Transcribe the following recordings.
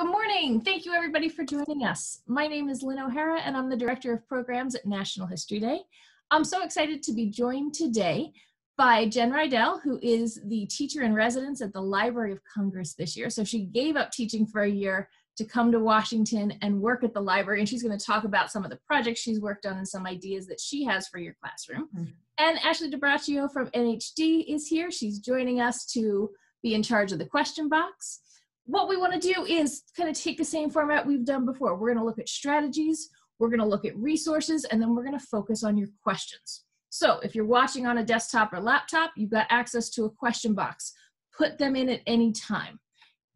Good morning. Thank you everybody for joining us. My name is Lynn O'Hara and I'm the Director of Programs at National History Day. I'm so excited to be joined today by Jen Reidel, who is the teacher in residence at the Library of Congress this year. So she gave up teaching for a year to come to Washington and work at the library. And she's going to talk about some of the projects she's worked on and some ideas that she has for your classroom. Mm -hmm. And Ashley DiBraccio from NHD is here. She's joining us to be in charge of the question box what we want to do is kind of take the same format we've done before. We're going to look at strategies, we're going to look at resources, and then we're going to focus on your questions. So if you're watching on a desktop or laptop, you've got access to a question box. Put them in at any time.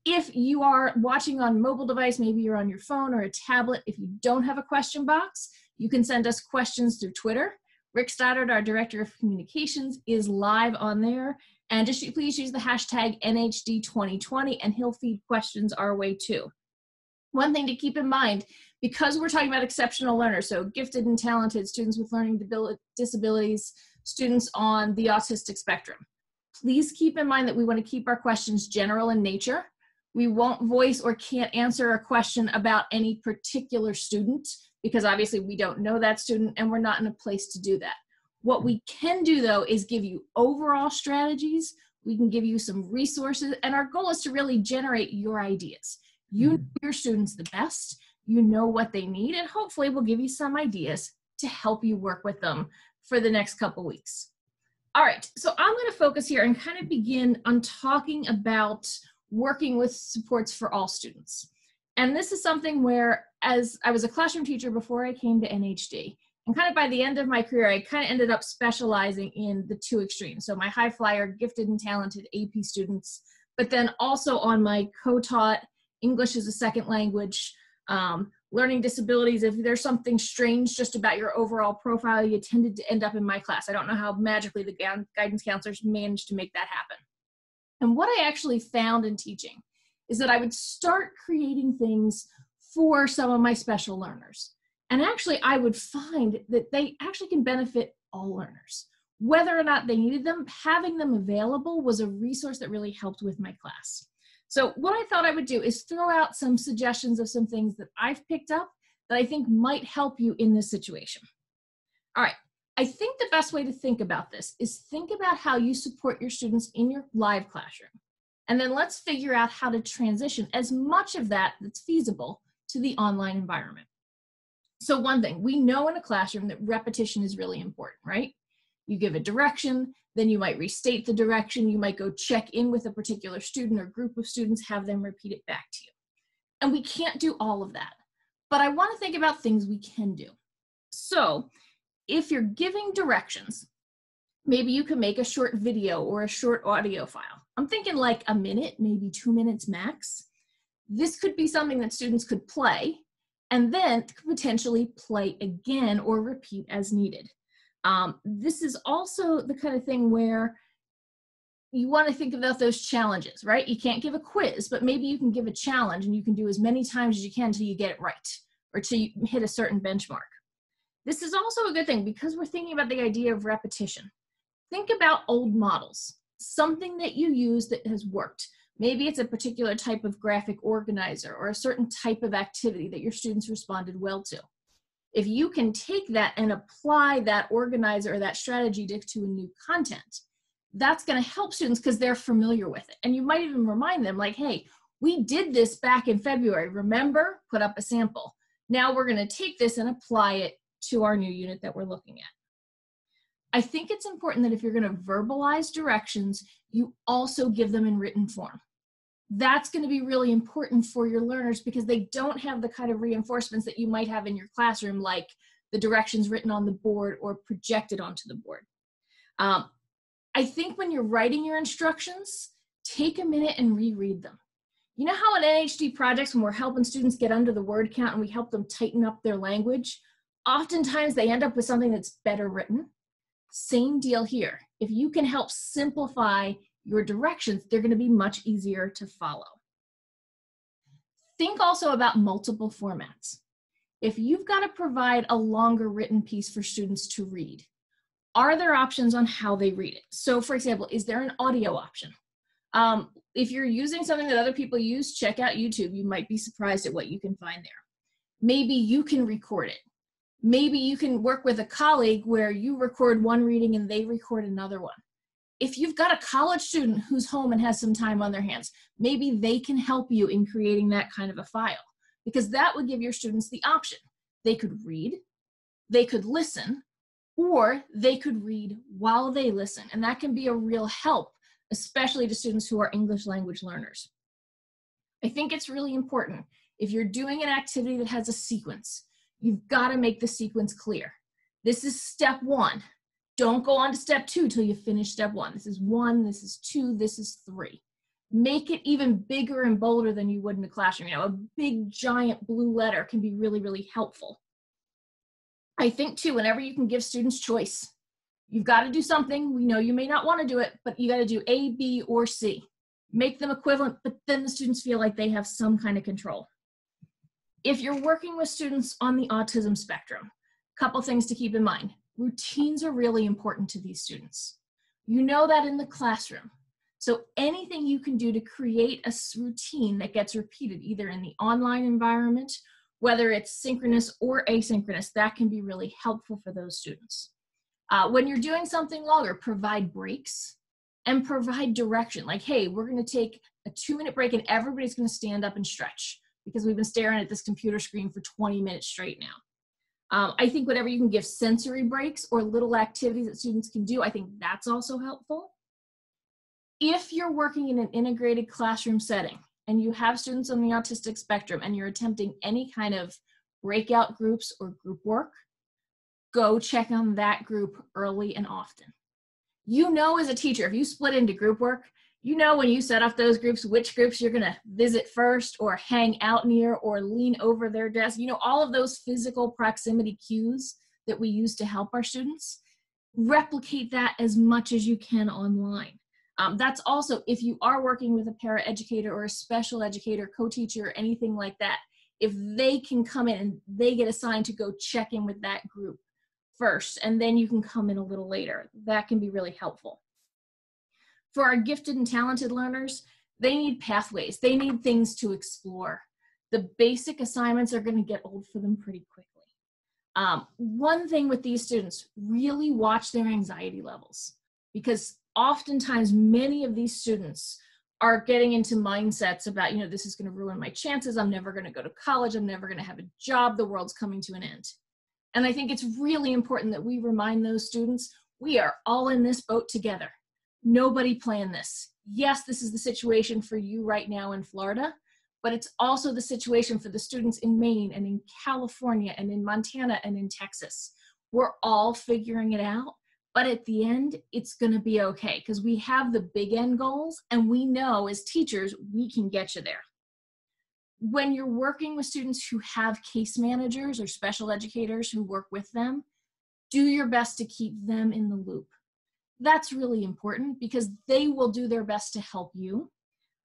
If you are watching on mobile device, maybe you're on your phone or a tablet, if you don't have a question box, you can send us questions through Twitter. Rick Stoddard, our Director of Communications, is live on there and just please use the hashtag NHD2020 and he'll feed questions our way too. One thing to keep in mind, because we're talking about exceptional learners, so gifted and talented students with learning disabilities, students on the autistic spectrum, please keep in mind that we want to keep our questions general in nature. We won't voice or can't answer a question about any particular student because obviously we don't know that student and we're not in a place to do that. What we can do though is give you overall strategies. We can give you some resources and our goal is to really generate your ideas. You mm-hmm. know your students the best, you know what they need, and hopefully we'll give you some ideas to help you work with them for the next couple weeks. All right, so I'm gonna focus here and kind of begin on talking about working with supports for all students. And this is something where, as I was a classroom teacher before I came to NHD, and kind of by the end of my career, I kind of ended up specializing in the two extremes. So my high flyer, gifted and talented AP students, but then also on my co-taught English as a second language, um, learning disabilities. If there's something strange just about your overall profile, you tended to end up in my class. I don't know how magically the guidance counselors managed to make that happen. And what I actually found in teaching is that I would start creating things for some of my special learners. And actually, I would find that they actually can benefit all learners. Whether or not they needed them, having them available was a resource that really helped with my class. So what I thought I would do is throw out some suggestions of some things that I've picked up that I think might help you in this situation. All right, I think the best way to think about this is think about how you support your students in your live classroom. And then let's figure out how to transition as much of that that's feasible to the online environment. So one thing, we know in a classroom that repetition is really important, right? You give a direction, then you might restate the direction, you might go check in with a particular student or group of students, have them repeat it back to you. And we can't do all of that. But I wanna think about things we can do. So if you're giving directions, maybe you can make a short video or a short audio file. I'm thinking like a minute, maybe two minutes max. This could be something that students could play and then potentially play again or repeat as needed. Um, this is also the kind of thing where you want to think about those challenges, right? You can't give a quiz, but maybe you can give a challenge and you can do as many times as you can until you get it right or till you hit a certain benchmark. This is also a good thing because we're thinking about the idea of repetition. Think about old models, something that you use that has worked. Maybe it's a particular type of graphic organizer or a certain type of activity that your students responded well to. If you can take that and apply that organizer or that strategy to, a new content, that's going to help students because they're familiar with it. And you might even remind them like, hey, we did this back in February. Remember, put up a sample. Now we're going to take this and apply it to our new unit that we're looking at. I think it's important that if you're going to verbalize directions, you also give them in written form. That's going to be really important for your learners because they don't have the kind of reinforcements that you might have in your classroom, like the directions written on the board or projected onto the board. Um, I think when you're writing your instructions, take a minute and reread them. You know how in NHD projects, when we're helping students get under the word count and we help them tighten up their language, oftentimes they end up with something that's better written same deal here. If you can help simplify your directions, they're going to be much easier to follow. Think also about multiple formats. If you've got to provide a longer written piece for students to read, are there options on how they read it? So for example, is there an audio option? Um, if you're using something that other people use, check out YouTube. You might be surprised at what you can find there. Maybe you can record it. Maybe you can work with a colleague where you record one reading and they record another one. If you've got a college student who's home and has some time on their hands, maybe they can help you in creating that kind of a file because that would give your students the option. They could read, they could listen, or they could read while they listen. And that can be a real help especially to students who are English language learners. I think it's really important. If you're doing an activity that has a sequence, you've got to make the sequence clear. This is step one. Don't go on to step two till you finish step one. This is one, this is two, this is three. Make it even bigger and bolder than you would in a classroom. You know, a big giant blue letter can be really, really helpful. I think too, whenever you can give students choice, You've got to do something. We know you may not want to do it, but you got to do A, B, or C. Make them equivalent, but then the students feel like they have some kind of control. If you're working with students on the autism spectrum, couple things to keep in mind. Routines are really important to these students. You know that in the classroom. So anything you can do to create a routine that gets repeated either in the online environment, whether it's synchronous or asynchronous, that can be really helpful for those students. Uh, when you're doing something longer, provide breaks and provide direction. Like, hey, we're going to take a two minute break and everybody's going to stand up and stretch because we've been staring at this computer screen for 20 minutes straight now. Um, I think whatever you can give sensory breaks or little activities that students can do, I think that's also helpful. If you're working in an integrated classroom setting and you have students on the autistic spectrum and you're attempting any kind of breakout groups or group work, go check on that group early and often. You know, as a teacher, if you split into group work, you know when you set up those groups, which groups you're going to visit first or hang out near or lean over their desk. You know, all of those physical proximity cues that we use to help our students. Replicate that as much as you can online. Um, that's also if you are working with a paraeducator or a special educator, co-teacher, anything like that, if they can come in and they get assigned to go check in with that group first and then you can come in a little later. That can be really helpful. For our gifted and talented learners, they need pathways. They need things to explore. The basic assignments are going to get old for them pretty quickly. Um, one thing with these students, really watch their anxiety levels because oftentimes many of these students are getting into mindsets about, you know, this is going to ruin my chances. I'm never going to go to college. I'm never going to have a job. The world's coming to an end. And I think it's really important that we remind those students we are all in this boat together. Nobody planned this. Yes, this is the situation for you right now in Florida, but it's also the situation for the students in Maine and in California and in Montana and in Texas. We're all figuring it out, but at the end, it's going to be okay because we have the big end goals and we know as teachers, we can get you there when you're working with students who have case managers or special educators who work with them, do your best to keep them in the loop. That's really important because they will do their best to help you.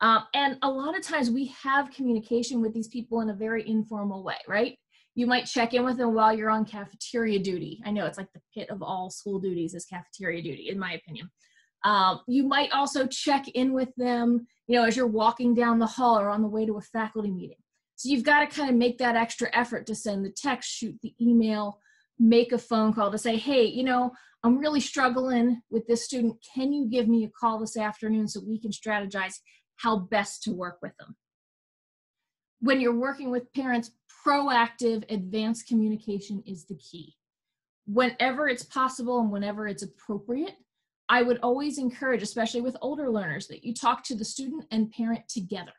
Um, and a lot of times we have communication with these people in a very informal way, right? You might check in with them while you're on cafeteria duty. I know it's like the pit of all school duties is cafeteria duty, in my opinion. Um, you might also check in with them, you know, as you're walking down the hall or on the way to a faculty meeting. So you've got to kind of make that extra effort to send the text, shoot the email, make a phone call to say, hey, you know, I'm really struggling with this student. Can you give me a call this afternoon so we can strategize how best to work with them? When you're working with parents, proactive advanced communication is the key. Whenever it's possible and whenever it's appropriate, I would always encourage, especially with older learners, that you talk to the student and parent together.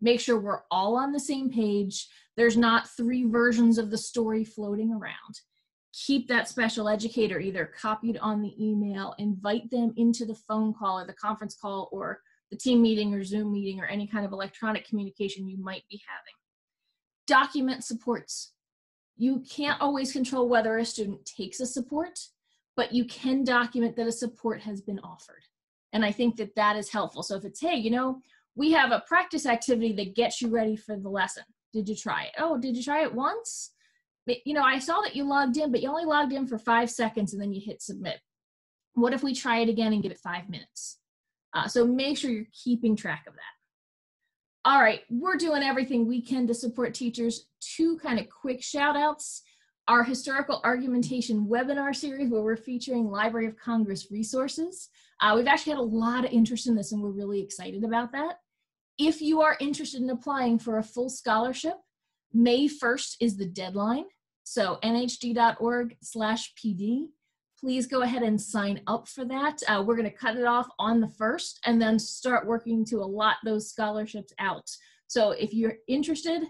Make sure we're all on the same page. There's not three versions of the story floating around. Keep that special educator either copied on the email, invite them into the phone call or the conference call or the team meeting or Zoom meeting or any kind of electronic communication you might be having. Document supports. You can't always control whether a student takes a support, but you can document that a support has been offered. And I think that that is helpful. So if it's, hey, you know, we have a practice activity that gets you ready for the lesson. Did you try it? Oh, did you try it once? You know, I saw that you logged in, but you only logged in for five seconds and then you hit submit. What if we try it again and give it five minutes? Uh, so make sure you're keeping track of that. All right, we're doing everything we can to support teachers. Two kind of quick shout outs. Our historical argumentation webinar series where we're featuring Library of Congress resources. Uh, we've actually had a lot of interest in this and we're really excited about that. If you are interested in applying for a full scholarship, May 1st is the deadline. So nhd.org slash PD. Please go ahead and sign up for that. Uh, we're going to cut it off on the first and then start working to allot those scholarships out. So if you're interested,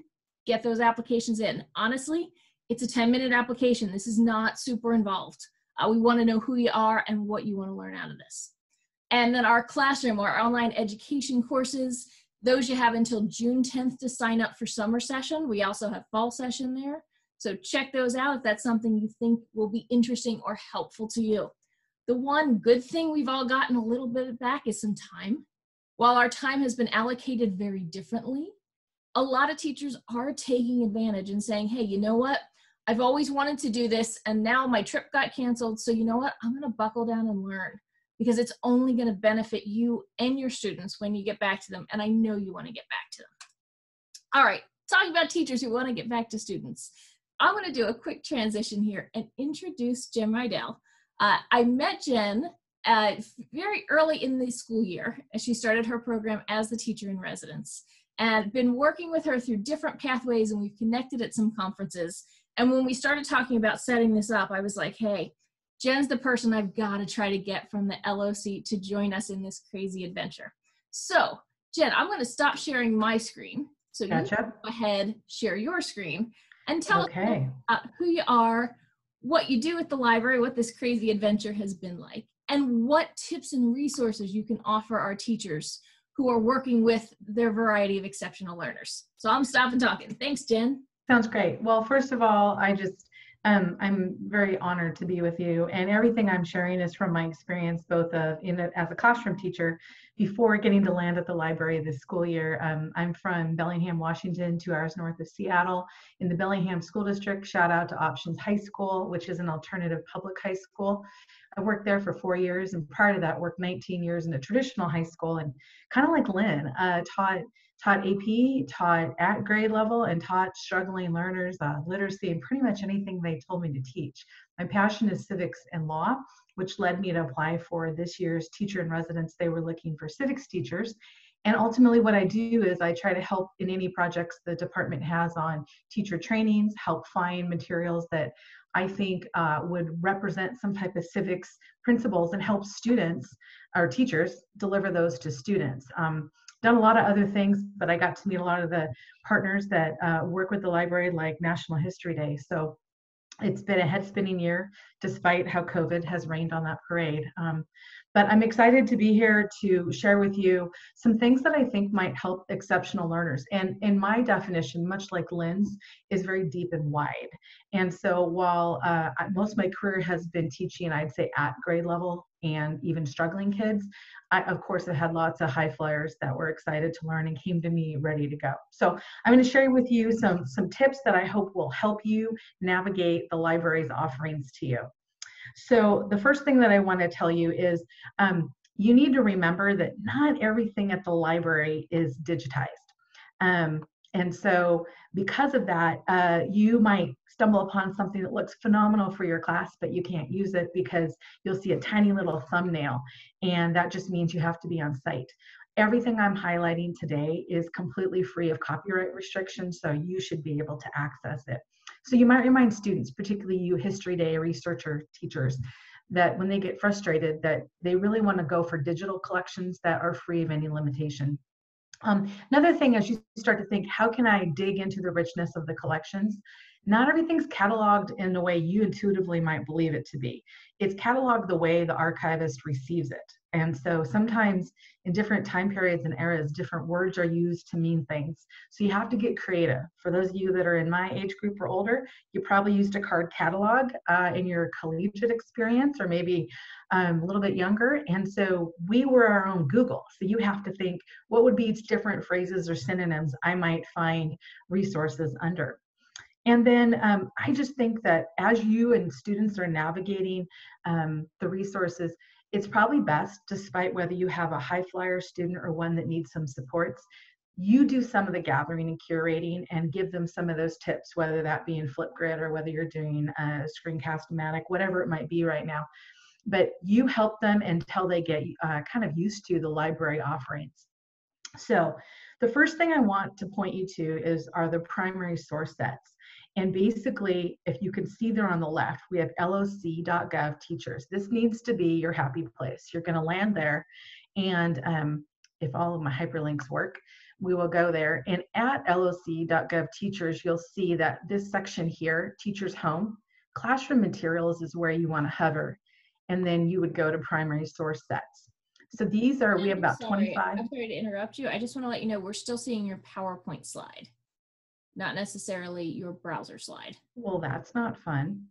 get those applications in. Honestly, it's a 10 minute application. This is not super involved. Uh, we want to know who you are and what you want to learn out of this. And then our classroom, our online education courses, those you have until June 10th to sign up for summer session. We also have fall session there. So check those out if that's something you think will be interesting or helpful to you. The one good thing we've all gotten a little bit back is some time. While our time has been allocated very differently, a lot of teachers are taking advantage and saying, hey, you know what? I've always wanted to do this and now my trip got canceled. So you know what? I'm going to buckle down and learn because it's only going to benefit you and your students when you get back to them. And I know you want to get back to them. All right, talking about teachers who want to get back to students. I'm going to do a quick transition here and introduce Jen Reidel. Uh, I met Jen uh, very early in the school year as she started her program as the teacher in residence and been working with her through different pathways and we've connected at some conferences. And when we started talking about setting this up, I was like, hey, Jen's the person I've got to try to get from the LOC to join us in this crazy adventure. So, Jen, I'm going to stop sharing my screen. So gotcha. you go ahead, share your screen, and tell okay. us who you are, what you do at the library, what this crazy adventure has been like, and what tips and resources you can offer our teachers who are working with their variety of exceptional learners. So I'm stopping talking. Thanks, Jen. Sounds great. Well, first of all, I just um, I'm very honored to be with you, and everything I'm sharing is from my experience, both of in a, as a classroom teacher before getting to land at the library this school year. Um, I'm from Bellingham, Washington, two hours north of Seattle, in the Bellingham School District. Shout out to Options High School, which is an alternative public high school. I worked there for four years, and prior to that, worked 19 years in a traditional high school, and kind of like Lynn, uh, taught taught AP, taught at grade level, and taught struggling learners uh, literacy and pretty much anything they told me to teach. My passion is civics and law, which led me to apply for this year's teacher in residence. They were looking for civics teachers. And ultimately, what I do is I try to help in any projects the department has on teacher trainings, help find materials that I think uh, would represent some type of civics principles and help students or teachers deliver those to students. Um, done a lot of other things, but I got to meet a lot of the partners that uh, work with the library, like National History Day. So it's been a head spinning year, despite how COVID has rained on that parade. Um, but I'm excited to be here to share with you some things that I think might help exceptional learners. And in my definition, much like Lynn's, is very deep and wide. And so while uh, most of my career has been teaching, I'd say at grade level and even struggling kids, I, of course, have had lots of high flyers that were excited to learn and came to me ready to go. So I'm going to share with you some, some tips that I hope will help you navigate the library's offerings to you. So the first thing that I want to tell you is um, you need to remember that not everything at the library is digitized. Um, and so because of that, uh, you might stumble upon something that looks phenomenal for your class, but you can't use it because you'll see a tiny little thumbnail. And that just means you have to be on site. Everything I'm highlighting today is completely free of copyright restrictions, so you should be able to access it. So you might remind students, particularly you history day researcher teachers, that when they get frustrated that they really want to go for digital collections that are free of any limitation. Um, another thing as you start to think, how can I dig into the richness of the collections? Not everything's cataloged in the way you intuitively might believe it to be. It's cataloged the way the archivist receives it. And so sometimes in different time periods and eras, different words are used to mean things. So you have to get creative. For those of you that are in my age group or older, you probably used a card catalog uh, in your collegiate experience or maybe um, a little bit younger. And so we were our own Google. So you have to think what would be different phrases or synonyms I might find resources under. And then um, I just think that as you and students are navigating um, the resources, it's probably best, despite whether you have a high flyer student or one that needs some supports, you do some of the gathering and curating and give them some of those tips, whether that be in Flipgrid or whether you're doing a screencast-o-matic, whatever it might be right now. But you help them until they get uh, kind of used to the library offerings. So the first thing I want to point you to is are the primary source sets. And basically, if you can see there on the left, we have loc.gov teachers. This needs to be your happy place. You're going to land there. And um, if all of my hyperlinks work, we will go there. And at loc.gov teachers, you'll see that this section here, Teachers Home, classroom materials is where you want to hover. And then you would go to primary source sets. So these are, we have about sorry, 25. I'm sorry to interrupt you. I just want to let you know we're still seeing your PowerPoint slide, not necessarily your browser slide. Well, that's not fun.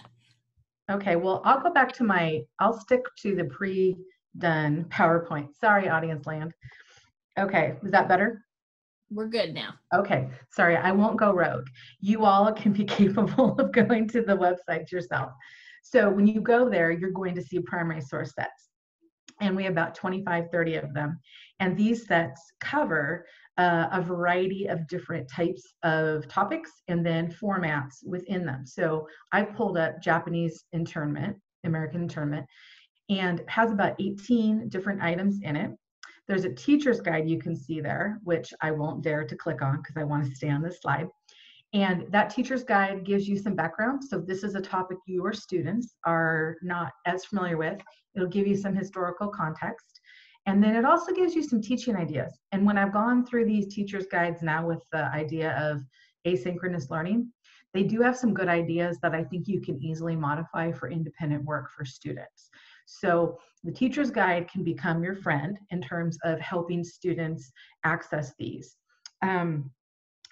okay, well, I'll go back to my, I'll stick to the pre-done PowerPoint. Sorry, audience land. Okay, is that better? We're good now. Okay, sorry, I won't go rogue. You all can be capable of going to the website yourself. So when you go there, you're going to see primary source sets. And we have about 25, 30 of them. And these sets cover uh, a variety of different types of topics and then formats within them. So I pulled up Japanese internment, American internment, and has about 18 different items in it. There's a teacher's guide you can see there, which I won't dare to click on because I want to stay on this slide. And that teacher's guide gives you some background. So this is a topic your students are not as familiar with. It'll give you some historical context. And then it also gives you some teaching ideas. And when I've gone through these teacher's guides now with the idea of asynchronous learning, they do have some good ideas that I think you can easily modify for independent work for students. So the teacher's guide can become your friend in terms of helping students access these. Um,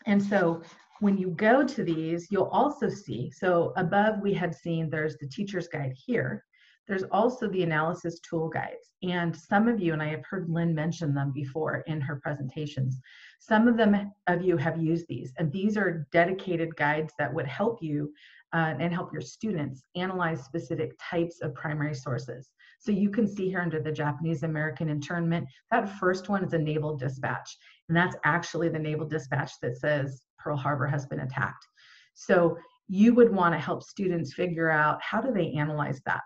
and so when you go to these, you'll also see, so above we had seen there's the teacher's guide here. There's also the analysis tool guides. And some of you, and I have heard Lynn mention them before in her presentations, some of them of you have used these. And these are dedicated guides that would help you uh, and help your students analyze specific types of primary sources. So you can see here under the Japanese American internment, that first one is a naval dispatch. And that's actually the naval dispatch that says Pearl Harbor has been attacked. So you would want to help students figure out how do they analyze that.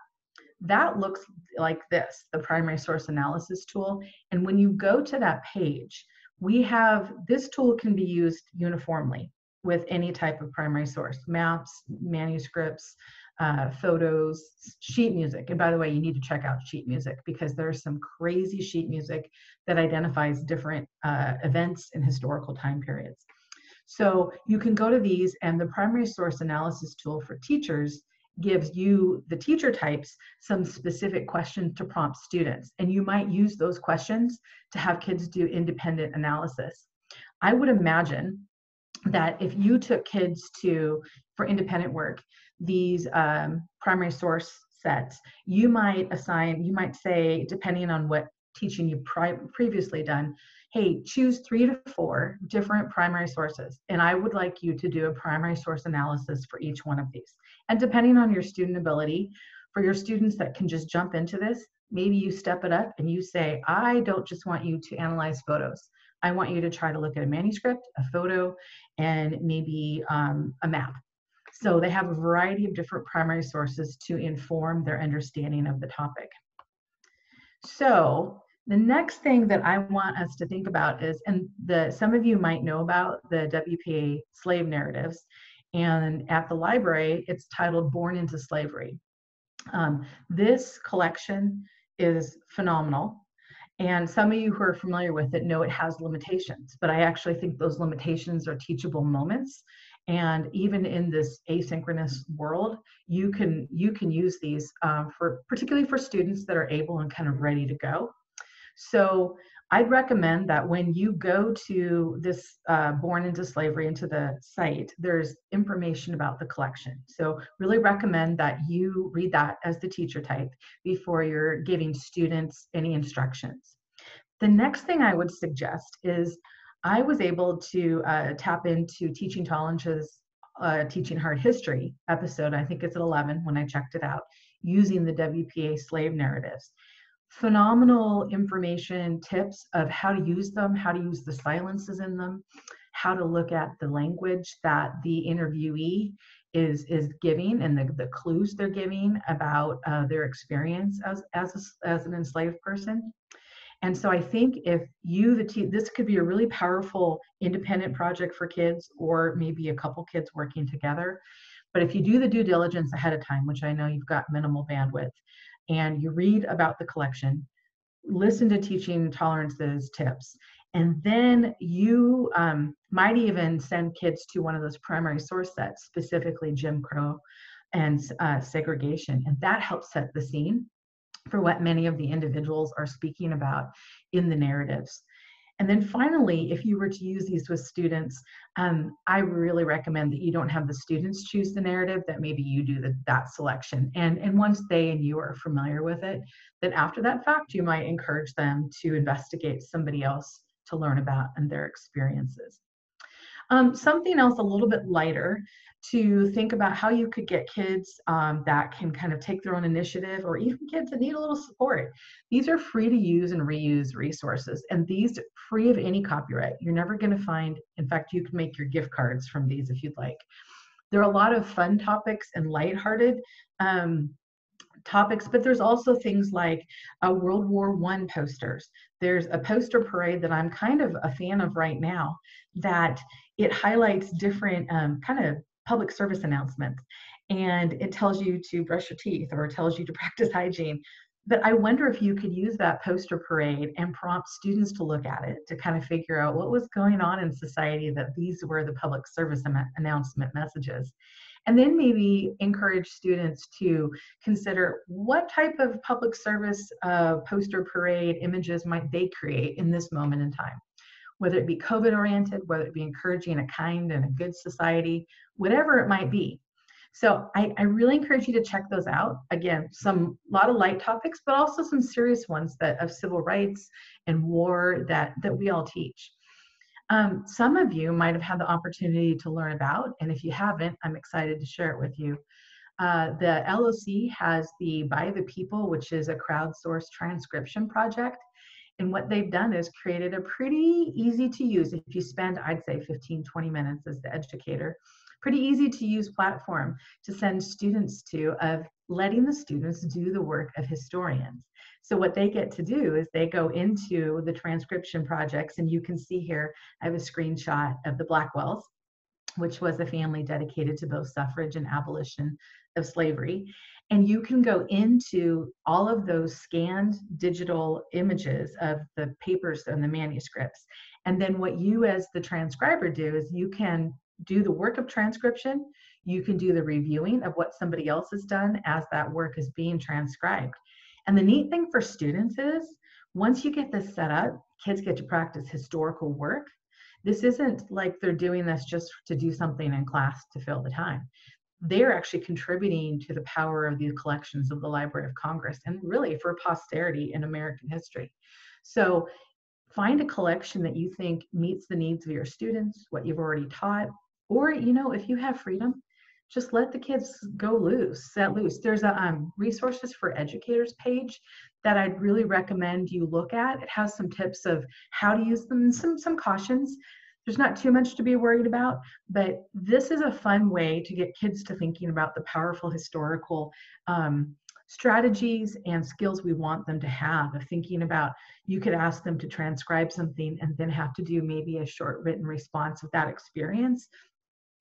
That looks like this, the primary source analysis tool. And when you go to that page, we have, this tool can be used uniformly with any type of primary source, maps, manuscripts, uh, photos, sheet music. And by the way, you need to check out sheet music because there's some crazy sheet music that identifies different uh, events and historical time periods. So you can go to these and the primary source analysis tool for teachers gives you, the teacher types, some specific questions to prompt students. And you might use those questions to have kids do independent analysis. I would imagine that if you took kids to, for independent work, these um, primary source sets, you might assign, you might say, depending on what teaching you pri- previously done, hey, choose three to four different primary sources. And I would like you to do a primary source analysis for each one of these. And depending on your student ability, for your students that can just jump into this, maybe you step it up and you say, I don't just want you to analyze photos. I want you to try to look at a manuscript, a photo, and maybe um, a map. So they have a variety of different primary sources to inform their understanding of the topic. So the next thing that I want us to think about is, and the some of you might know about the WPA slave narratives, and at the library, it's titled Born into Slavery. Um, this collection is phenomenal. And some of you who are familiar with it know it has limitations, but I actually think those limitations are teachable moments. And even in this asynchronous world, you can you can use these um, for particularly for students that are able and kind of ready to go. So I'd recommend that when you go to this uh, Born into Slavery into the site, there's information about the collection. So really recommend that you read that as the teacher type before you're giving students any instructions. The next thing I would suggest is I was able to uh, tap into Teaching Tolerance's uh, Teaching Hard History episode. I think it's at 11 when I checked it out. using the WPA slave narratives. Phenomenal information, tips of how to use them, how to use the silences in them, how to look at the language that the interviewee is is giving and the, the clues they're giving about uh, their experience as as, a, as an enslaved person. And so i think if you the team this could be a really powerful independent project for kids or maybe a couple kids working together. But if you do the due diligence ahead of time which i know you've got minimal bandwidth and you read about the collection listen to teaching tolerances tips and then you um, might even send kids to one of those primary source sets, specifically Jim Crow and uh, segregation. And that helps set the scene for what many of the individuals are speaking about in the narratives. And then finally, if you were to use these with students, um, I really recommend that you don't have the students choose the narrative, that maybe you do the, that selection. And, and once they and you are familiar with it, then after that fact, you might encourage them to investigate somebody else to learn about and their experiences. Um, something else a little bit lighter to think about how you could get kids um, that can kind of take their own initiative or even kids that need a little support. These are free to use and reuse resources and these free of any copyright. You're never going to find, in fact, you can make your gift cards from these if you'd like. There are a lot of fun topics and lighthearted um, topics, but there's also things like uh, World War One posters. There's a poster parade that I'm kind of a fan of right now that it highlights different um, kind of public service announcements and it tells you to brush your teeth or tells you to practice hygiene. But I wonder if you could use that poster parade and prompt students to look at it to kind of figure out what was going on in society that these were the public service announcement messages and then maybe encourage students to consider what type of public service uh, poster parade images might they create in this moment in time whether it be covid oriented whether it be encouraging a kind and a good society whatever it might be so I, I really encourage you to check those out again some a lot of light topics but also some serious ones that of civil rights and war that that we all teach um, some of you might have had the opportunity to learn about, and if you haven't, I'm excited to share it with you. Uh, the LOC has the By the People, which is a crowdsourced transcription project. And what they've done is created a pretty easy to use, if you spend, I'd say 15, 20 minutes as the educator, pretty easy to use platform to send students to of letting the students do the work of historians. So what they get to do is they go into the transcription projects, and you can see here, I have a screenshot of the Blackwells, which was a family dedicated to both suffrage and abolition of slavery. And you can go into all of those scanned digital images of the papers and the manuscripts. And then what you as the transcriber do is you can do the work of transcription, you can do the reviewing of what somebody else has done as that work is being transcribed. And the neat thing for students is once you get this set up, kids get to practice historical work. This isn't like they're doing this just to do something in class to fill the time. They're actually contributing to the power of the collections of the Library of Congress and really for posterity in American history. So find a collection that you think meets the needs of your students, what you've already taught, or you know, if you have freedom, just let the kids go loose, set loose. There's a um, resources for educators page that I'd really recommend you look at. It has some tips of how to use them, some some cautions. There's not too much to be worried about, but this is a fun way to get kids to thinking about the powerful historical um, strategies and skills we want them to have of thinking about you could ask them to transcribe something and then have to do maybe a short written response of that experience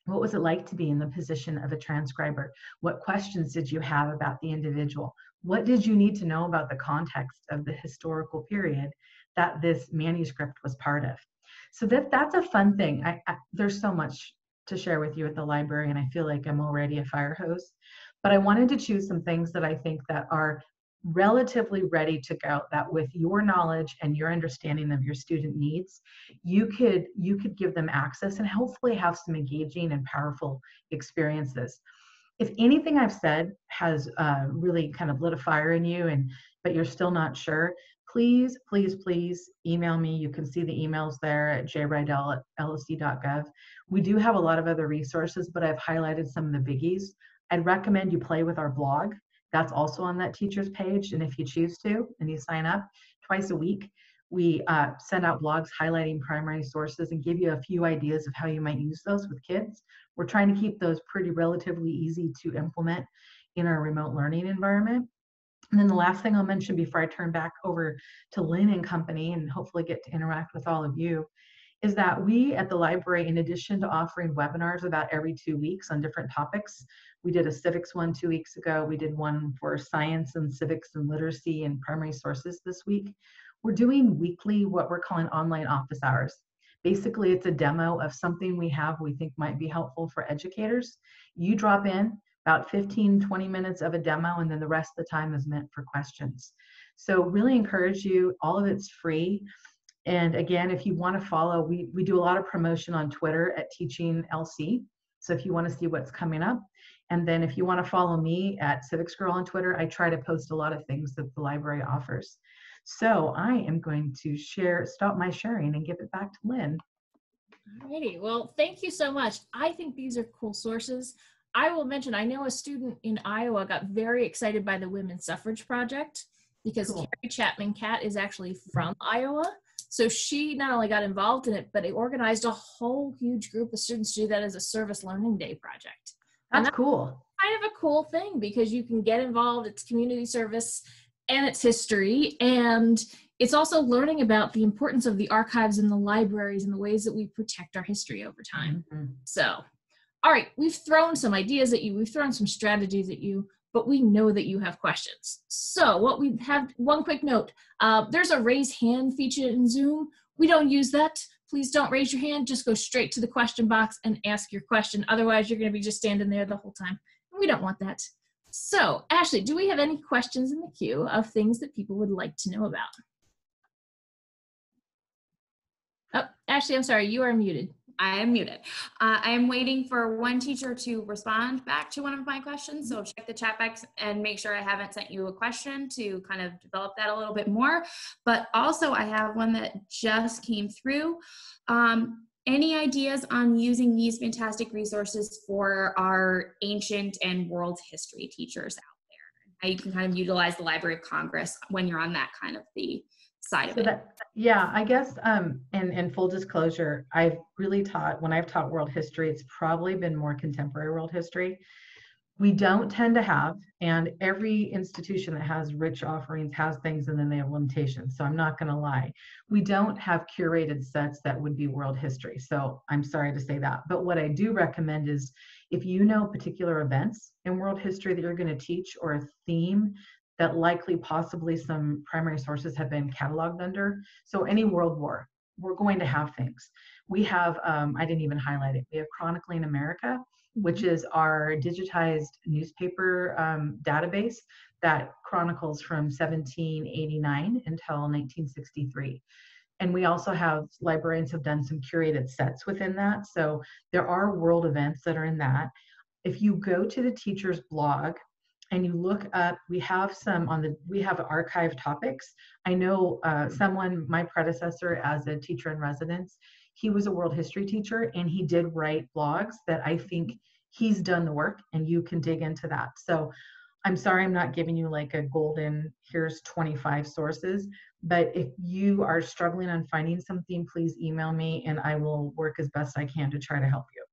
what was it like to be in the position of a transcriber? What questions did you have about the individual? What did you need to know about the context of the historical period that this manuscript was part of? So that that's a fun thing. I, I, there's so much to share with you at the library, and I feel like I'm already a fire hose. But I wanted to choose some things that I think that are relatively ready to go that with your knowledge and your understanding of your student needs you could you could give them access and hopefully have some engaging and powerful experiences if anything i've said has uh, really kind of lit a fire in you and but you're still not sure please please please email me you can see the emails there at jreidel at we do have a lot of other resources but i've highlighted some of the biggies i'd recommend you play with our blog That's also on that teacher's page. And if you choose to and you sign up twice a week, we uh, send out blogs highlighting primary sources and give you a few ideas of how you might use those with kids. We're trying to keep those pretty relatively easy to implement in our remote learning environment. And then the last thing I'll mention before I turn back over to Lynn and company and hopefully get to interact with all of you is that we at the library, in addition to offering webinars about every two weeks on different topics, we did a civics one two weeks ago. We did one for science and civics and literacy and primary sources this week. We're doing weekly what we're calling online office hours. Basically, it's a demo of something we have we think might be helpful for educators. You drop in about 15, 20 minutes of a demo, and then the rest of the time is meant for questions. So really encourage you, all of it's free. And again, if you want to follow, we, we do a lot of promotion on Twitter at Teaching LC. So if you want to see what's coming up, and then if you want to follow me at Civics Girl on Twitter, I try to post a lot of things that the library offers. So I am going to share, stop my sharing and give it back to Lynn. Alrighty, well, thank you so much. I think these are cool sources. I will mention, I know a student in Iowa got very excited by the Women's Suffrage Project because cool. Carrie Chapman Catt is actually from Iowa. So she not only got involved in it, but it organized a whole huge group of students to do that as a service learning day project. That's, that's cool. Kind of a cool thing because you can get involved. It's community service and its history and it's also learning about the importance of the archives and the libraries and the ways that we protect our history over time mm-hmm. so all right we've thrown some ideas at you we've thrown some strategies at you but we know that you have questions. So what we have one quick note uh, there's a raise hand feature in zoom. We don't use that. Please don't raise your hand. Just go straight to the question box and ask your question. Otherwise you're going to be just standing there the whole time. And we don't want that. So, Ashley, do we have any questions in the queue of things that people would like to know about? Oh, Ashley, I'm sorry, you are muted. I am muted. Uh, I am waiting for one teacher to respond back to one of my questions. So check the chat box and make sure I haven't sent you a question to kind of develop that a little bit more. But also, I have one that just came through. Um, any ideas on using these fantastic resources for our ancient and world history teachers out there? How you can kind of utilize the Library of Congress when you're on that kind of the side of it. That, yeah, I guess, um, and, and full disclosure, I've really taught, when I've taught world history, it's probably been more contemporary world history. We don't tend to have and every institution that has rich offerings has things and then they have limitations so i'm not going to lie. We don't have curated sets that would be world history so i'm sorry to say that. But what i do recommend is if you know particular events in world history that you're going to teach or a theme that likely possibly some primary sources have been cataloged under so any world war we're going to have things we have um, i didn't even highlight it we have chronicling america which mm-hmm. is our digitized newspaper um, database that chronicles from 1789 until 1963. And we also have librarians have done some curated sets within that. So there are world events that are in that. If you go to the teacher's blog and you look up, we have some on the, we have archive topics. I know uh, someone, my predecessor as a teacher in residence, he was a world history teacher and he did write blogs that I think he's done the work and you can dig into that. So I'm sorry I'm not giving you like a golden, here's 25 sources, but if you are struggling on finding something, please email me and I will work as best I can to try to help you.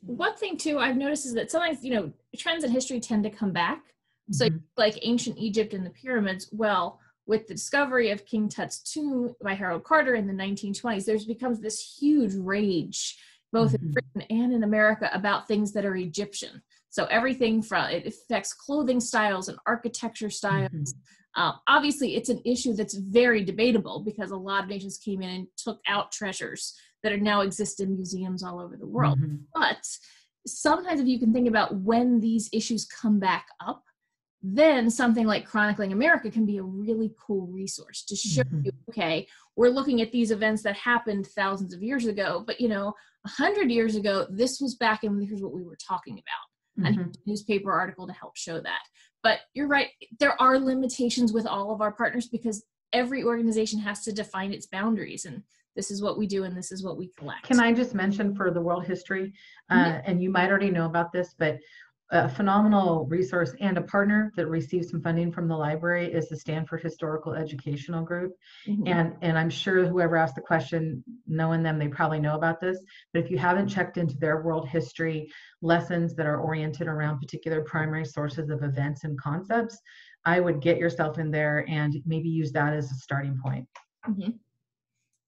One thing too I've noticed is that sometimes, you know, trends in history tend to come back. So mm-hmm. like ancient Egypt and the pyramids, well, with the discovery of King Tut's tomb by Harold Carter in the 1920s, there's becomes this huge rage, both mm-hmm. in Britain and in America, about things that are Egyptian. So everything from it affects clothing styles and architecture styles. Mm-hmm. Um, obviously, it's an issue that's very debatable because a lot of nations came in and took out treasures that are now exist in museums all over the world. Mm-hmm. But sometimes, if you can think about when these issues come back up, then something like chronicling america can be a really cool resource to show mm-hmm. you okay we're looking at these events that happened thousands of years ago but you know a hundred years ago this was back and here's what we were talking about mm-hmm. and newspaper article to help show that but you're right there are limitations with all of our partners because every organization has to define its boundaries and this is what we do and this is what we collect can i just mention for the world history uh, mm-hmm. and you might already know about this but a phenomenal resource and a partner that receives some funding from the library is the Stanford Historical Educational Group. Mhm. And, and I'm sure whoever asked the question, knowing them, they probably know about this. But if you haven't checked into their world history lessons that are oriented around particular primary sources of events and concepts, I would get yourself in there and maybe use that as a starting point. Mhm.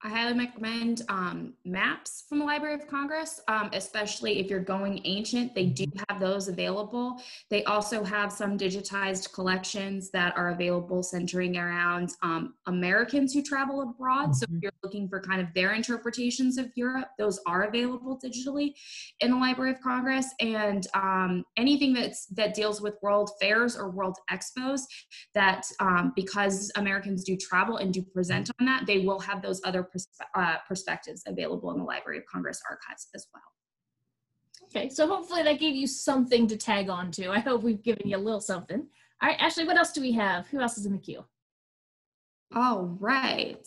I highly recommend um, maps from the Library of Congress, um, especially if you're going ancient. They do have those available. They also have some digitized collections that are available centering around um, Americans who travel abroad. So if Mhm. you're looking for kind of their interpretations of Europe, those are available digitally in the Library of Congress. And um, anything that's that deals with world fairs or world expos, that um, because Americans do travel and do present on that, they will have those other uh, perspectives available in the Library of Congress archives as well. Okay, so hopefully that gave you something to tag on to. I hope we've given you a little something. All right, Ashley, what else do we have? Who else is in the queue? All right.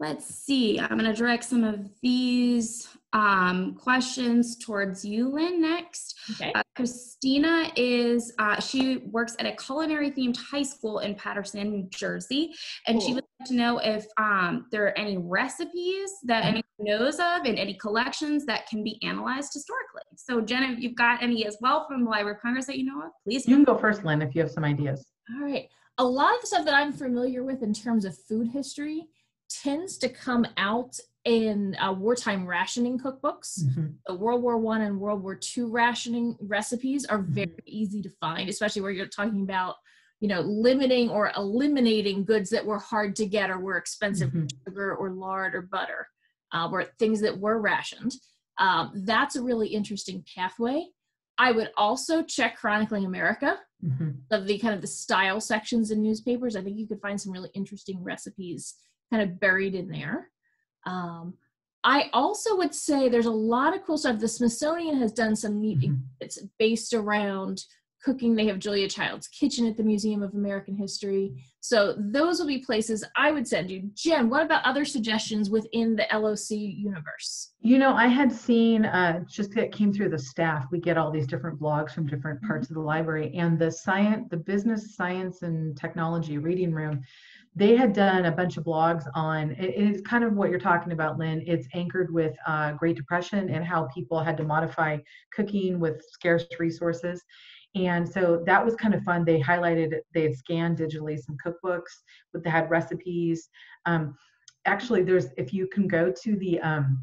Let's see. I'm going to direct some of these um, questions towards you, Lynn, next. Okay. Uh, Christina is, uh, she works at a culinary themed high school in Paterson, New Jersey. And she would like to know if um, there are any recipes that anyone knows of and any collections that can be analyzed historically. So, Jenna, if you've got any as well from the Library of Congress that you know of, please. You can go first, Lynn, if you have some ideas. All right. A lot of the stuff that I'm familiar with in terms of food history tends to come out in uh, wartime rationing cookbooks. Mhm. The World War One and World War Two rationing recipes are very easy to find, especially where you're talking about, you know, limiting or eliminating goods that were hard to get or were expensive, Mhm. sugar or lard or butter, uh, were things that were rationed. Um, that's a really interesting pathway. I would also check Chronicling America Mhm. of the kind of the style sections in newspapers. I think you could find some really interesting recipes kind of buried in there. Um, I also would say there's a lot of cool stuff. The Smithsonian has done some neat Mhm. it's based around cooking. They have Julia Child's Kitchen at the Museum of American History. So those will be places I would send you. Jen, what about other suggestions within the LOC universe? You know, I had seen uh, just that came through the staff. We get all these different blogs from different parts of the library, and the science, the business science and technology reading room, they had done a bunch of blogs on. It, it's kind of what you're talking about, Lynn. It's anchored with uh, Great Depression and how people had to modify cooking with scarce resources. And so that was kind of fun. They highlighted, they had scanned digitally some cookbooks, but they had recipes. Um, actually, there's if you can go to the um,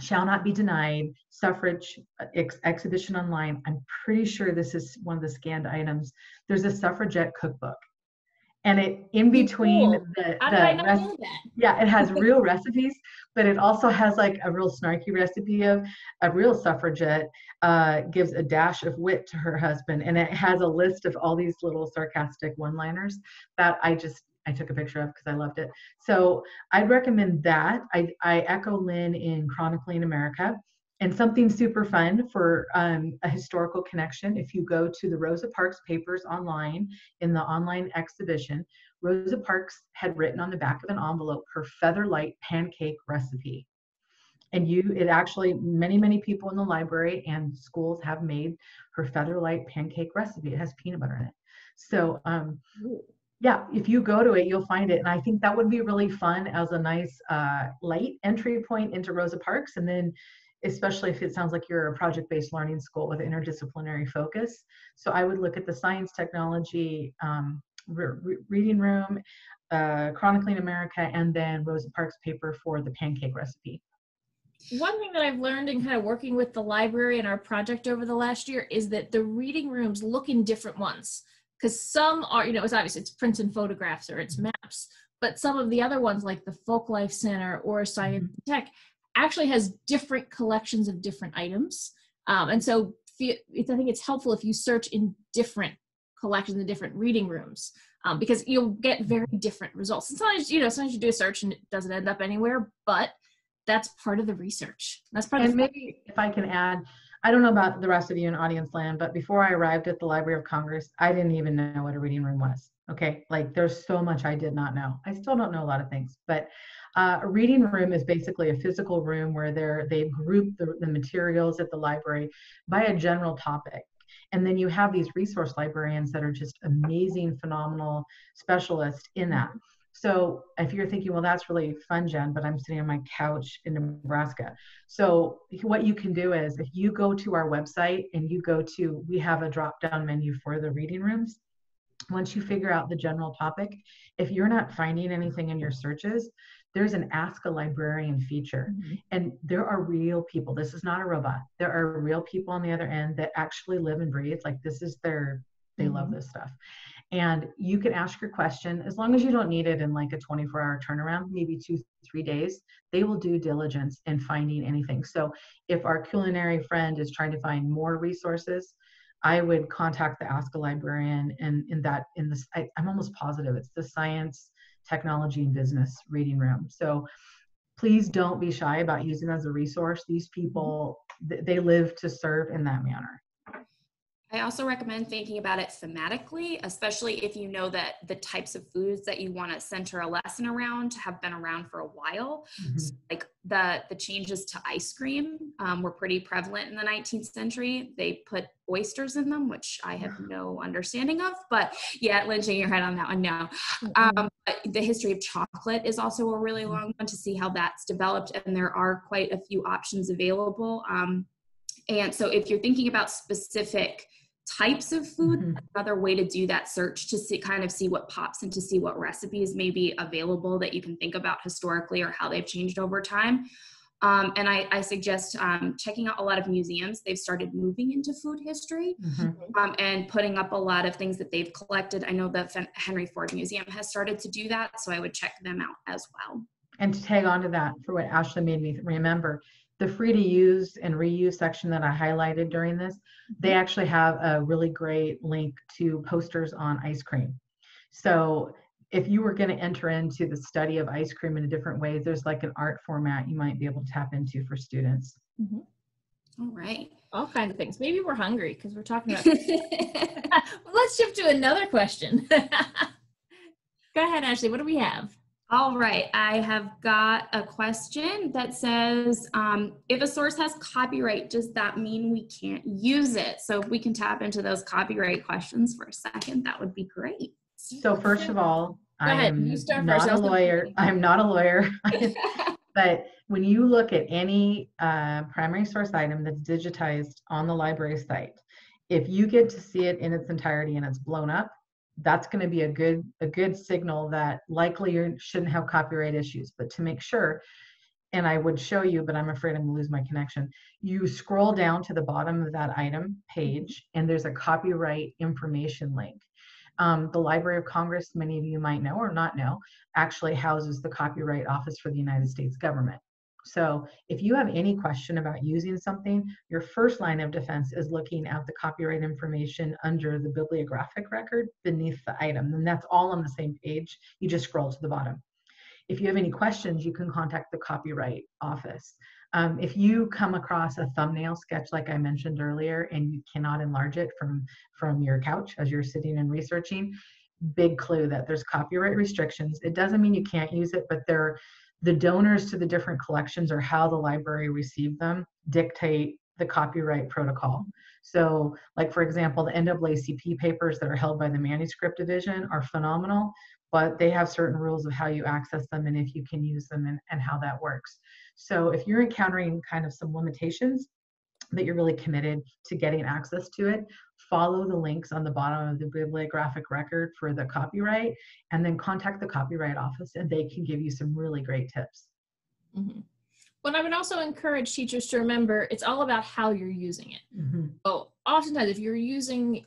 shall not be denied suffrage ex- exhibition online i'm pretty sure this is one of the scanned items there's a suffragette cookbook and it in between Cool. the, the did I not rec- that? yeah it has real recipes but it also has like a real snarky recipe of a real suffragette uh, gives a dash of wit to her husband and it has a list of all these little sarcastic one liners that i just i took a picture of because i loved it so I'd recommend that. I, I echo Lynn in Chronicling America. And something super fun for um, a historical connection. If you go to the Rosa Parks papers online in the online exhibition, Rosa Parks had written on the back of an envelope her featherlight pancake recipe. And you, it actually, many, many people in the library and schools have made her featherlight pancake recipe. It has peanut butter in it. So um, yeah, if you go to it, you'll find it. And I think that would be really fun as a nice uh, light entry point into Rosa Parks. And then, especially if it sounds like you're a project based learning school with interdisciplinary focus. So I would look at the science technology um, re- re- reading room, uh, Chronicling America, and then Rosa Parks paper for the pancake recipe. One thing that I've learned in kind of working with the library and our project over the last year is that the reading rooms look in different ones. Because some are, you know, it's obvious it's prints and photographs or it's maps, but some of the other ones, like the Folk Life Center or Science and Tech, actually has different collections of different items. Um, and so it's, I think it's helpful if you search in different collections in different reading rooms um, because you'll get very different results. And sometimes, you know, sometimes you do a search and it doesn't end up anywhere, but that's part of the research. That's part of And the maybe if I can add, I don't know about the rest of you in audience land, but before I arrived at the Library of Congress, I didn't even know what a reading room was. Okay, like there's so much I did not know. I still don't know a lot of things, but uh, a reading room is basically a physical room where they're they've grouped the, the materials at the library by a general topic. And then you have these resource librarians that are just amazing, phenomenal specialists in that. So if you're thinking, well, that's really fun, Jen, but I'm sitting on my couch in Nebraska. So what you can do is if you go to our website and you go to, we have a drop down menu for the reading rooms. Once you figure out the general topic, if you're not finding anything in your searches, there's an ask a librarian feature mm-hmm. and there are real people this is not a robot there are real people on the other end that actually live and breathe like this is their they mm-hmm. love this stuff and you can ask your question as long as you don't need it in like a 24 hour turnaround maybe two three days they will do diligence in finding anything so if our culinary friend is trying to find more resources i would contact the ask a librarian and in that in this I, i'm almost positive it's the science technology and business reading room. So please don't be shy about using as a resource. These people they live to serve in that manner I also recommend thinking about it thematically, especially if you know that the types of foods that you want to center a lesson around have been around for a while. Mm-hmm. So like the the changes to ice cream um, were pretty prevalent in the 19th century. They put oysters in them, which I have no understanding of. But yeah, lynching your head on that one now. Mm-hmm. Um, the history of chocolate is also a really mm-hmm. long one to see how that's developed, and there are quite a few options available. Um, and so if you're thinking about specific types of food mm-hmm. another way to do that search to see kind of see what pops and to see what recipes may be available that you can think about historically or how they've changed over time um, and I, I suggest um, checking out a lot of museums. They've started moving into food history mm-hmm. um, and putting up a lot of things that they've collected. I know the Henry Ford Museum has started to do that, so I would check them out as well. And to tag on to that, for what Ashley made me remember, the free to use and reuse section that I highlighted during this, they mm-hmm. actually have a really great link to posters on ice cream. So if you were going to enter into the study of ice cream in a different way, there's like an art format you might be able to tap into for students. Mm-hmm. All right. All kinds of things. Maybe we're hungry because we're talking about. Let's shift to another question. Go ahead, Ashley. What do we have? All right, I have got a question that says um, if a source has copyright, does that mean we can't use it? So, if we can tap into those copyright questions for a second, that would be great. So, first of all, I am not a lawyer. I'm not a lawyer. but when you look at any uh, primary source item that's digitized on the library site, if you get to see it in its entirety and it's blown up, that's going to be a good a good signal that likely you shouldn't have copyright issues but to make sure and i would show you but i'm afraid i'm going to lose my connection. You scroll down to the bottom of that item page and there's a copyright information link. Um, the library of congress many of you might know or not know actually houses the copyright office for the united states government so if you have any question about using something, your first line of defense is looking at the copyright information under the bibliographic record beneath the item. And that's all on the same page. You just scroll to the bottom. If you have any questions, you can contact the copyright office. Um, if you come across a thumbnail sketch like I mentioned earlier and you cannot enlarge it from, from your couch as you're sitting and researching, big clue that there's copyright restrictions. It doesn't mean you can't use it, but there the donors to the different collections or how the library received them dictate the copyright protocol. So, like for example, the NAACP papers that are held by the manuscript division are phenomenal, but they have certain rules of how you access them and if you can use them and, and how that works. So, if you're encountering kind of some limitations, that you're really committed to getting access to it, follow the links on the bottom of the bibliographic record for the copyright, and then contact the copyright office and they can give you some really great tips. Mm-hmm. Well, I would also encourage teachers to remember it's all about how you're using it. Mm-hmm. So, oftentimes, if you're using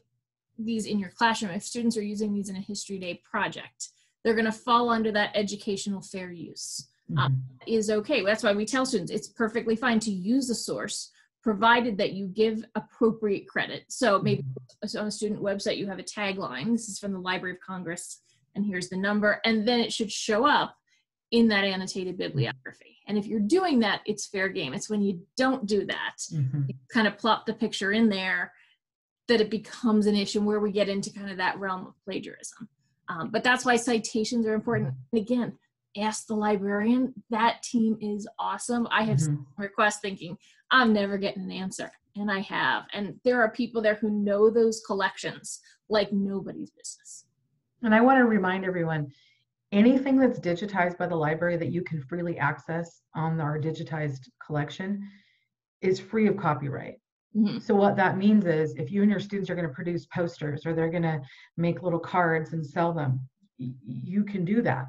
these in your classroom, if students are using these in a History Day project, they're going to fall under that educational fair use. Mm-hmm. Um, is okay. That's why we tell students it's perfectly fine to use a source, provided that you give appropriate credit. So maybe mm-hmm. on a student website, you have a tagline. This is from the Library of Congress, and here's the number. And then it should show up in that annotated bibliography. And if you're doing that, it's fair game. It's when you don't do that, mm-hmm. you kind of plop the picture in there that it becomes an issue where we get into kind of that realm of plagiarism. Um, but that's why citations are important. Mm-hmm. And again, ask the librarian. That team is awesome. I have Mhm. requests thinking, I'm never getting an answer. And I have. And there are people there who know those collections like nobody's business. And I want to remind everyone, anything that's digitized by the library that you can freely access on our digitized collection is free of copyright. Mhm. So what that means is if you and your students are going to produce posters or they're going to make little cards and sell them, you can do that.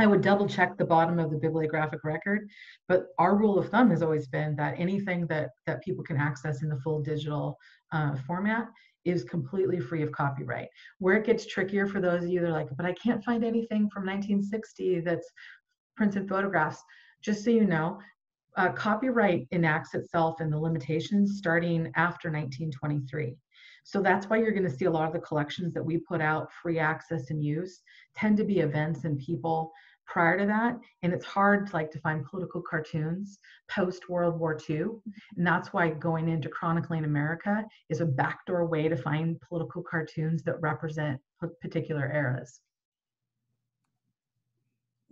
I would double check the bottom of the bibliographic record, but our rule of thumb has always been that anything that that people can access in the full digital uh, format is completely free of copyright. Where it gets trickier for those of you that are like, but I can't find anything from 1960 that's printed photographs. Just so you know, uh, copyright enacts itself in the limitations starting after 1923. So that's why you're going to see a lot of the collections that we put out free access and use tend to be events and people prior to that. And it's hard to like to find political cartoons post World War II. And that's why going into Chronicling America is a backdoor way to find political cartoons that represent particular eras.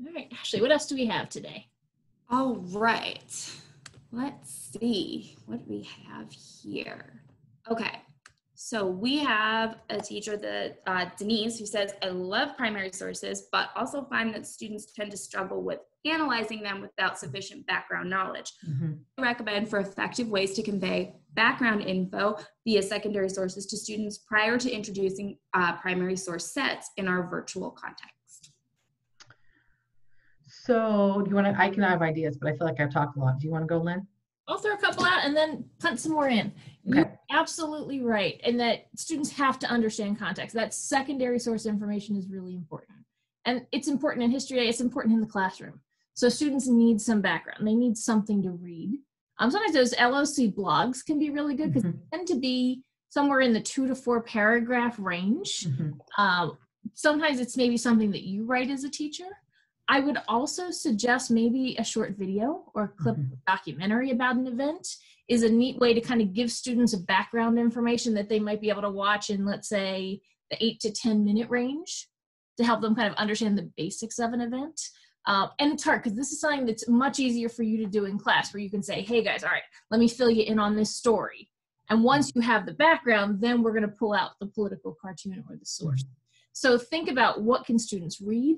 All right, Ashley, what else do we have today? All right. Let's see what do we have here. Okay. So we have a teacher that uh, Denise who says, I love primary sources, but also find that students tend to struggle with analyzing them without sufficient background knowledge. Mhm. I recommend for effective ways to convey background info via secondary sources to students prior to introducing uh, primary source sets in our virtual context. So do you want to, I can have ideas, but I feel like I've talked a lot. Do you want to go, Lynn? I'll throw a couple out and then punt some more in. Absolutely right. And that students have to understand context. That secondary source information is really important. And it's important in history, it's important in the classroom. So students need some background. They need something to read. Um, sometimes those LOC blogs can be really good because Mhm. they tend to be somewhere in the two to four paragraph range. Mhm. Um, sometimes it's maybe something that you write as a teacher. I would also suggest maybe a short video or a clip Mhm. documentary about an event is a neat way to kind of give students a background information that they might be able to watch in, let's say, the eight to 10 minute range to help them kind of understand the basics of an event. Um, and it's hard because this is something that's much easier for you to do in class where you can say, hey guys, all right, let me fill you in on this story. And once you have the background, then we're going to pull out the political cartoon or the source. So think about what can students read,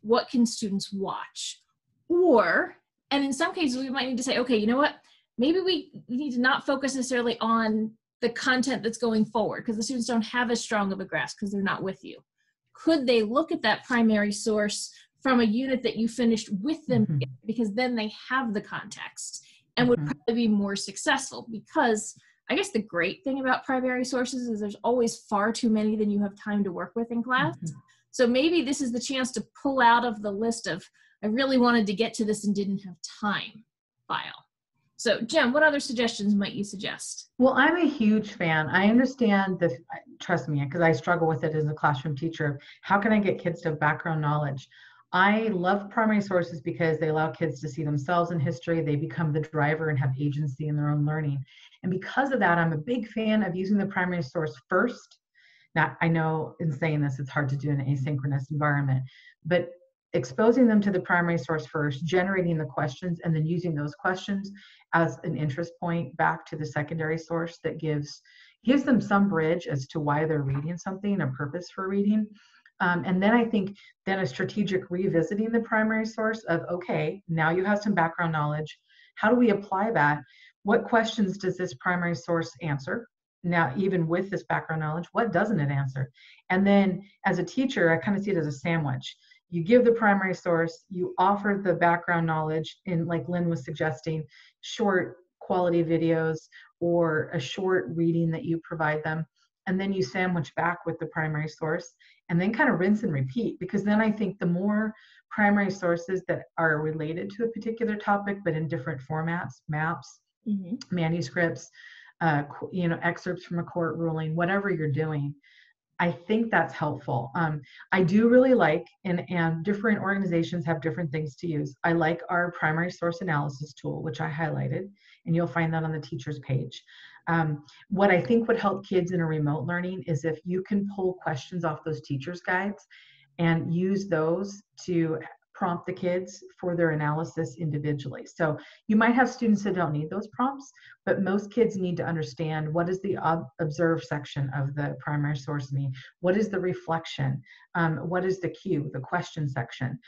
what can students watch, or, and in some cases we might need to say, okay, you know what? Maybe we need to not focus necessarily on the content that's going forward because the students don't have as strong of a grasp because they're not with you. Could they look at that primary source from a unit that you finished with them Mhm. because then they have the context and would Mhm. probably be more successful because I guess the great thing about primary sources is there's always far too many than you have time to work with in class. Mhm. So maybe this is the chance to pull out of the list of I really wanted to get to this and didn't have time file. So Jen, what other suggestions might you suggest? Well, I'm a huge fan. I understand the, trust me, because I struggle with it as a classroom teacher. How can I get kids to have background knowledge? I love primary sources because they allow kids to see themselves in history. They become the driver and have agency in their own learning. And because of that, I'm a big fan of using the primary source first. Now, I know in saying this, it's hard to do in an asynchronous environment, but exposing them to the primary source first, generating the questions, and then using those questions as an interest point back to the secondary source that gives gives them some bridge as to why they're reading something, a purpose for reading. Um, and then I think then a strategic revisiting the primary source of okay, now you have some background knowledge. How do we apply that? What questions does this primary source answer? Now, even with this background knowledge, what doesn't it answer? And then as a teacher, I kind of see it as a sandwich. You give the primary source, you offer the background knowledge in, like Lynn was suggesting, short quality videos or a short reading that you provide them. And then you sandwich back with the primary source and then kind of rinse and repeat. Because then I think the more primary sources that are related to a particular topic, but in different formats, maps, Mm-hmm. manuscripts, uh, you know, excerpts from a court ruling, whatever you're doing. I think that's helpful. Um, I do really like, and, and different organizations have different things to use. I like our primary source analysis tool, which I highlighted, and you'll find that on the teacher's page. Um, what I think would help kids in a remote learning is if you can pull questions off those teacher's guides and use those to prompt the kids for their analysis individually. So you might have students that don't need those prompts, but most kids need to understand what is the observe section of the primary source need, what is the reflection, um, what is the cue, the question section.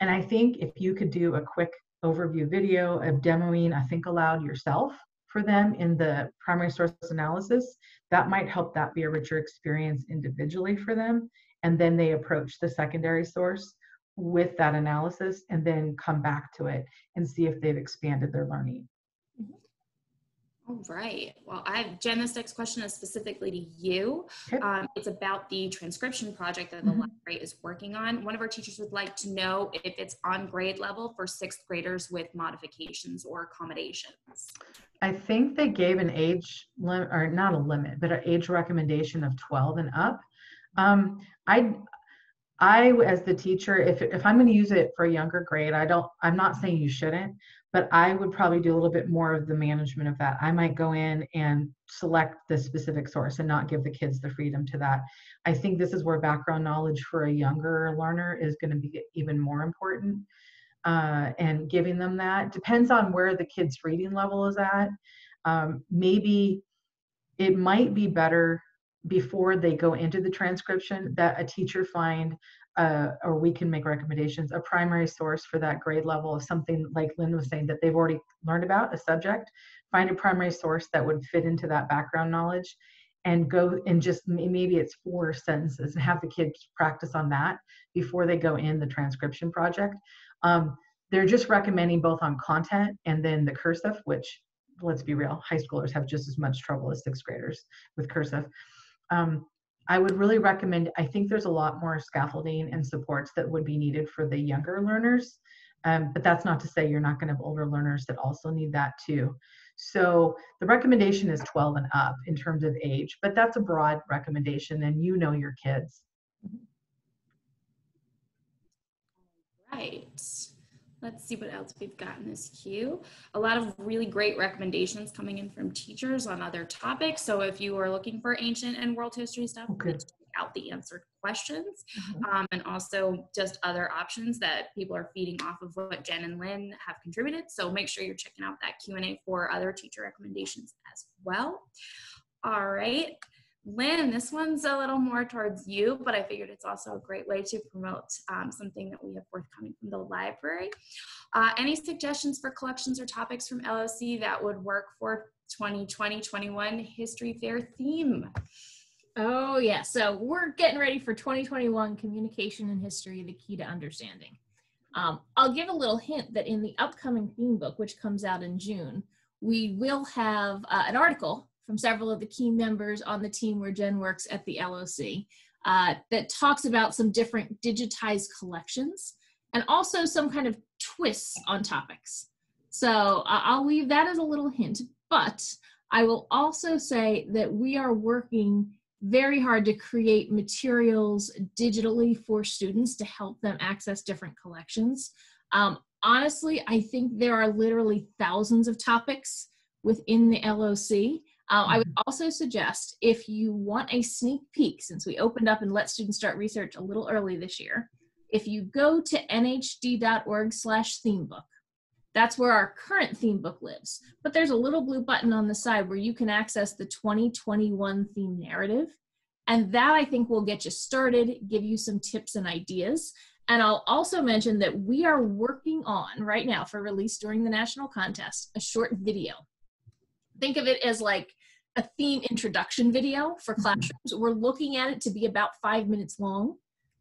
And I think if you could do a quick overview video of demoing a think aloud yourself for them in the primary source analysis, that might help that be a richer experience individually for them. And then they approach the secondary source with that analysis and then come back to it and see if they've expanded their learning. All right. Well, I Jen, this next question is specifically to you. Okay. Um, it's about the transcription project that the mm-hmm. library is working on. One of our teachers would like to know if it's on grade level for sixth graders with modifications or accommodations. I think they gave an age limit, or not a limit, but an age recommendation of 12 and up. Um, I, I, as the teacher, if if I'm going to use it for a younger grade, I don't. I'm not saying you shouldn't, but I would probably do a little bit more of the management of that. I might go in and select the specific source and not give the kids the freedom to that. I think this is where background knowledge for a younger learner is going to be even more important uh, and giving them that depends on where the kid's reading level is at. Um, maybe it might be better before they go into the transcription that a teacher find uh, or we can make recommendations a primary source for that grade level of something like lynn was saying that they've already learned about a subject find a primary source that would fit into that background knowledge and go and just maybe it's four sentences and have the kids practice on that before they go in the transcription project um, they're just recommending both on content and then the cursive, which let's be real, high schoolers have just as much trouble as sixth graders with cursive. Um, I would really recommend, I think there's a lot more scaffolding and supports that would be needed for the younger learners. Um, but that's not to say you're not going to have older learners that also need that too. So the recommendation is 12 and up in terms of age, but that's a broad recommendation and you know your kids. Right. Let's see what else we've got in this queue. A lot of really great recommendations coming in from teachers on other topics. So if you are looking for ancient and world history stuff, okay. check out the answered questions mm-hmm. um, and also just other options that people are feeding off of what Jen and Lynn have contributed. So make sure you're checking out that Q&A for other teacher recommendations as well. All right. Lynn, this one's a little more towards you, but I figured it's also a great way to promote um, something that we have forthcoming from the library. Uh, any suggestions for collections or topics from LOC that would work for 2020-21 History Fair theme? Oh yeah, so we're getting ready for 2021 Communication and History, the Key to Understanding. Um, I'll give a little hint that in the upcoming theme book, which comes out in June, we will have uh, an article from several of the key members on the team where Jen works at the LOC uh, that talks about some different digitized collections and also some kind of twists on topics. So uh, I'll leave that as a little hint, but I will also say that we are working very hard to create materials digitally for students to help them access different collections. Um, honestly, I think there are literally thousands of topics within the LOC. Uh, I would mm-hmm. also suggest if you want a sneak peek, since we opened up and let students start research a little early this year, if you go to nhd.org slash themebook, that's where our current theme book lives. But there's a little blue button on the side where you can access the 2021 theme narrative. And that I think will get you started, give you some tips and ideas. And I'll also mention that we are working on right now for release during the national contest a short video. Think of it as like a theme introduction video for mm-hmm. classrooms. We're looking at it to be about five minutes long,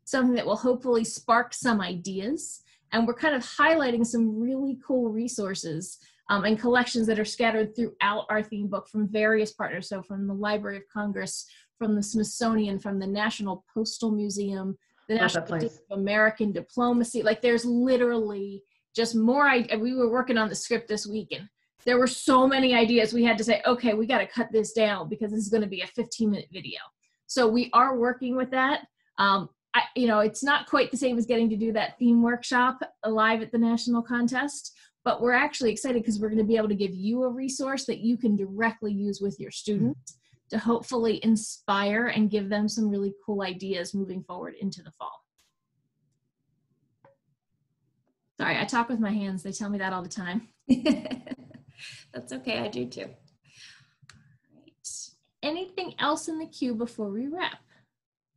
something that will hopefully spark some ideas. And we're kind of highlighting some really cool resources um, and collections that are scattered throughout our theme book from various partners. So from the Library of Congress, from the Smithsonian, from the National Postal Museum, the National of American Diplomacy. Like there's literally just more. I, we were working on the script this week and there were so many ideas we had to say okay we got to cut this down because this is going to be a 15 minute video so we are working with that um, I, you know it's not quite the same as getting to do that theme workshop live at the national contest but we're actually excited because we're going to be able to give you a resource that you can directly use with your students to hopefully inspire and give them some really cool ideas moving forward into the fall Sorry, I talk with my hands. They tell me that all the time. That's okay, I do too. Right. Anything else in the queue before we wrap?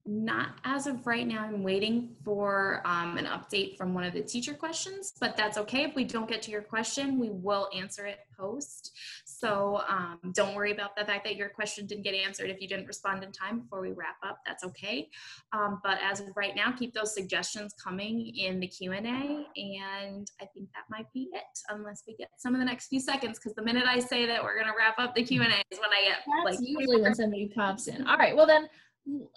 Not as of right now. I'm waiting for um, an update from one of the teacher questions, but that's okay. If we don't get to your question, we will answer it post. So um, don't worry about the fact that your question didn't get answered if you didn't respond in time before we wrap up. That's okay. Um, but as of right now, keep those suggestions coming in the Q&A, and I think that might be it, unless we get some of the next few seconds, because the minute I say that we're going to wrap up the Q&A is when I get That's like usually when somebody pops in. All right, well then,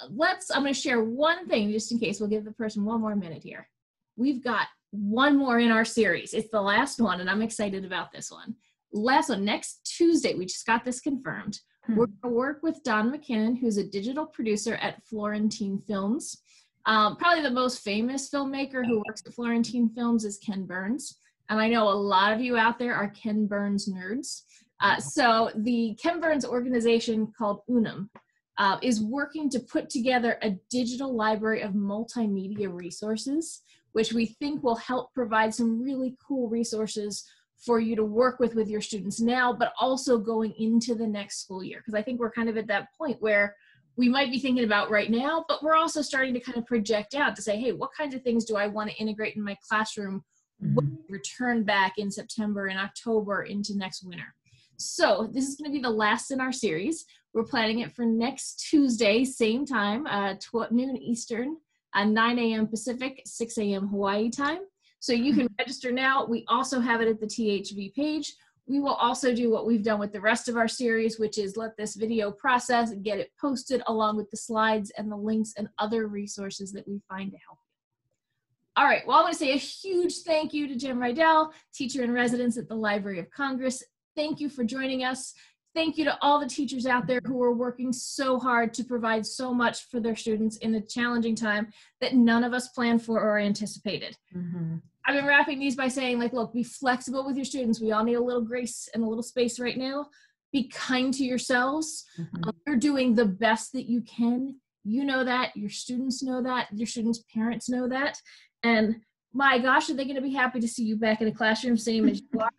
let's, I'm gonna share one thing just in case. We'll give the person one more minute here. We've got one more in our series. It's the last one, and I'm excited about this one. Last one, next Tuesday, we just got this confirmed. Hmm. We're gonna work with Don McKinnon, who's a digital producer at Florentine Films. Um, probably the most famous filmmaker who works at Florentine Films is Ken Burns. And I know a lot of you out there are Ken Burns nerds. Uh, so the Ken Burns organization called Unum uh, is working to put together a digital library of multimedia resources, which we think will help provide some really cool resources for you to work with with your students now, but also going into the next school year. Because I think we're kind of at that point where we might be thinking about right now, but we're also starting to kind of project out to say, hey, what kinds of things do I want to integrate in my classroom when Mhm. we return back in September and October into next winter? So this is going to be the last in our series. We're planning it for next Tuesday, same time, uh, tw- noon Eastern, uh, 9 a.m. Pacific, 6 a.m. Hawaii time. So you can register now. We also have it at the THV page. We will also do what we've done with the rest of our series, which is let this video process and get it posted along with the slides and the links and other resources that we find to help you. All right, well, I want to say a huge thank you to Jen Reidel, teacher in residence at the Library of Congress. Thank you for joining us. Thank you to all the teachers out there who are working so hard to provide so much for their students in a challenging time that none of us planned for or anticipated. Mhm. I've been wrapping these by saying, like, look, be flexible with your students. We all need a little grace and a little space right now. Be kind to yourselves. Mhm. Um, you're doing the best that you can. You know that. Your students know that. Your students' parents know that. And my gosh, are they going to be happy to see you back in a classroom, same as you are?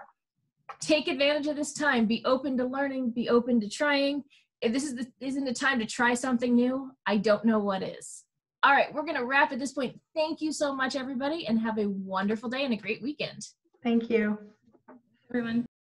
Take advantage of this time. Be open to learning. Be open to trying. If this is the, isn't the time to try something new, I don't know what is. All right, we're going to wrap at this point. Thank you so much, everybody, and have a wonderful day and a great weekend. Thank you. everyone.